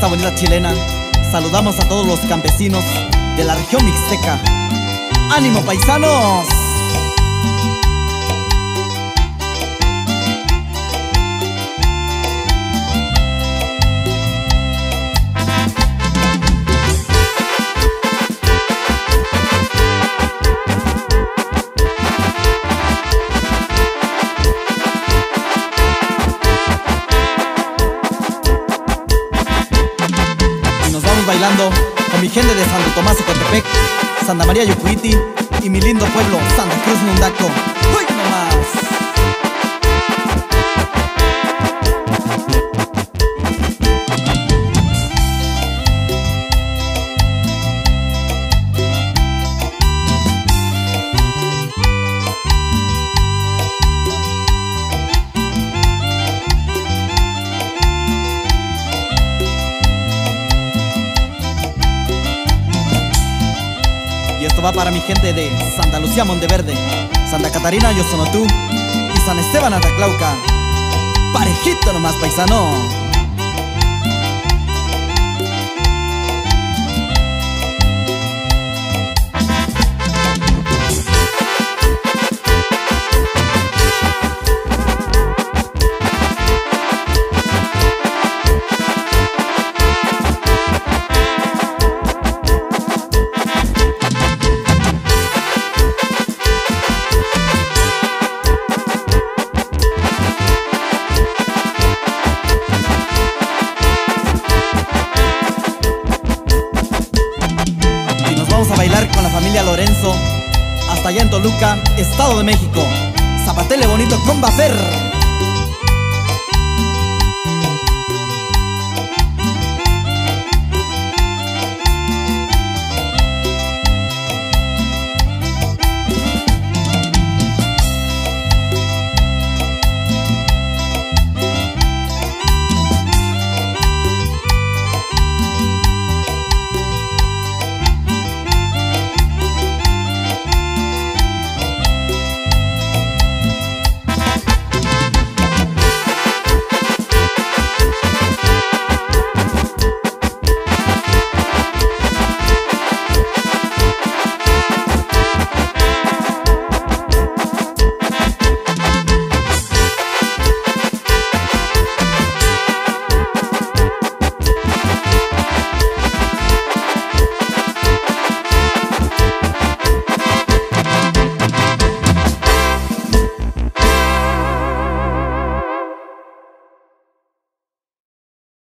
fiesta bonita chilena, saludamos a todos los campesinos de la región mixteca. ¡Ánimo, paisanos! Con mi gente de Santo Tomás Ocotepec, Santa María Yucuiti y mi lindo pueblo, Santa Cruz Mundaco. Va para mi gente de Santa Lucía Monteverde, Santa Catarina Yosonotú y San Esteban Ataclauca. Parejito nomás, paisano. Vamos a bailar con la familia Lorenzo hasta allá en Toluca, Estado de México. Zapatele bonito con Bafer.